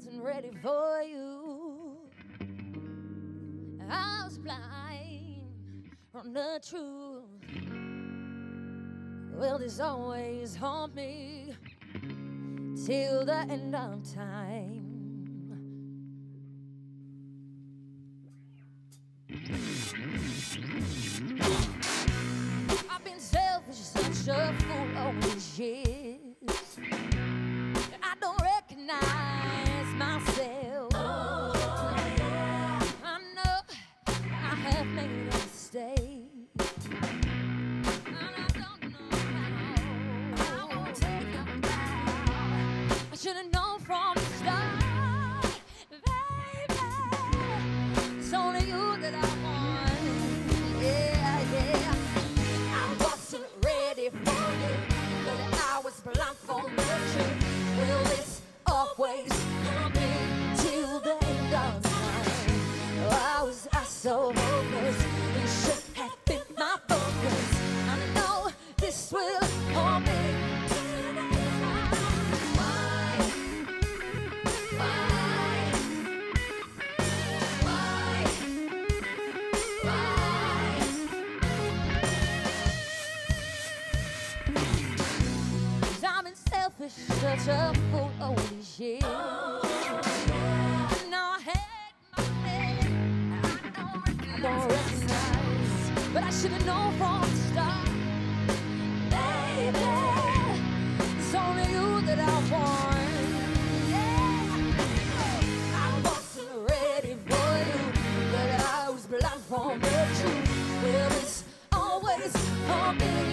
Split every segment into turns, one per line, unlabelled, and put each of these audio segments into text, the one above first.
wasn't ready for you. I was blind from the truth. Will this always haunt me till the end of time? So hopeless. You should have been my focus. I know this will of time. Why? Why? Why? Why? Cause I've selfish, such a fool all these should have known from the start, baby. It's only you that I want. Yeah, I wasn't ready for you, but I was blind from the truth. Will this always hold me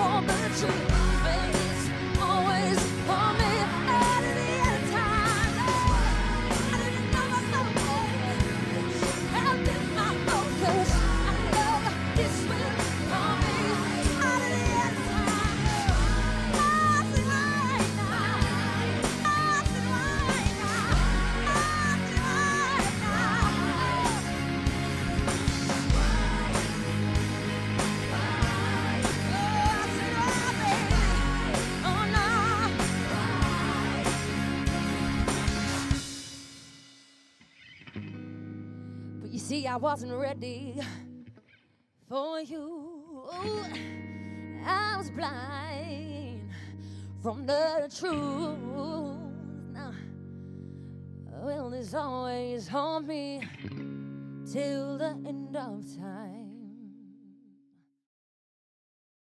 was blind for you see, I wasn't ready for you. I was blind from the truth. Now, will this always haunt me till the end of time?